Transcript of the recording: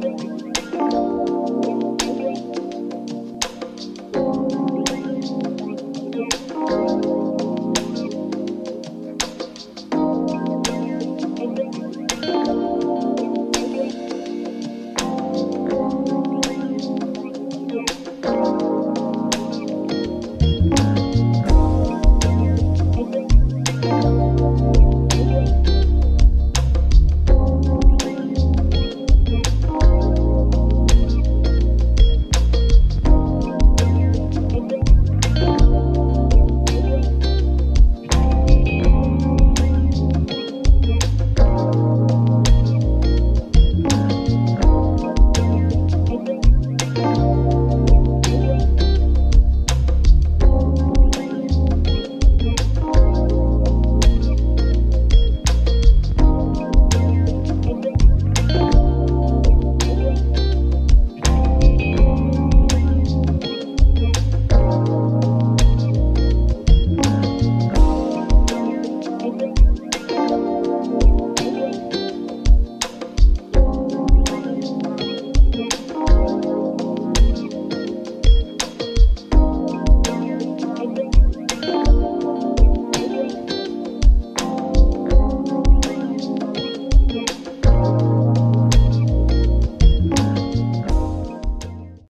Música